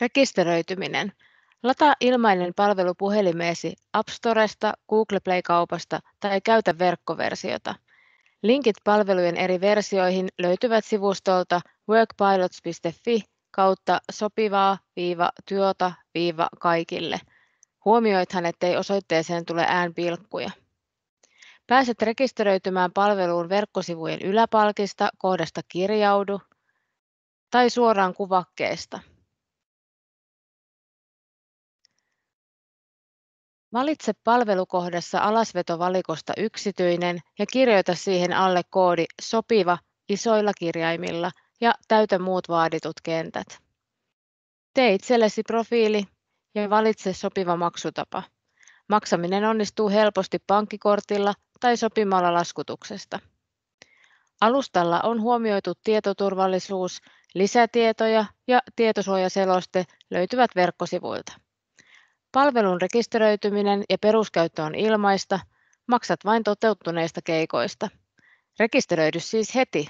Rekisteröityminen. Lataa ilmainen palvelu puhelimeesi App Storesta, Google Play-kaupasta tai käytä verkkoversiota. Linkit palvelujen eri versioihin löytyvät sivustolta workpilots.fi kautta sopivaa viiva työtä viiva kaikille. Huomioithan, ettei osoitteeseen tule äänpilkkuja. Pääset rekisteröitymään palveluun verkkosivujen yläpalkista kohdasta Kirjaudu tai suoraan kuvakkeesta. Valitse palvelukohdassa alasvetovalikosta yksityinen ja kirjoita siihen alle koodi sopiva isoilla kirjaimilla ja täytä muut vaaditut kentät. Tee itsellesi profiili ja valitse sopiva maksutapa. Maksaminen onnistuu helposti pankkikortilla tai sopimalla laskutuksesta. Alustalla on huomioitu tietoturvallisuus, lisätietoja ja tietosuojaseloste löytyvät verkkosivuilta. Palvelun rekisteröityminen ja peruskäyttö on ilmaista, maksat vain toteutuneista keikoista. Rekisteröidy siis heti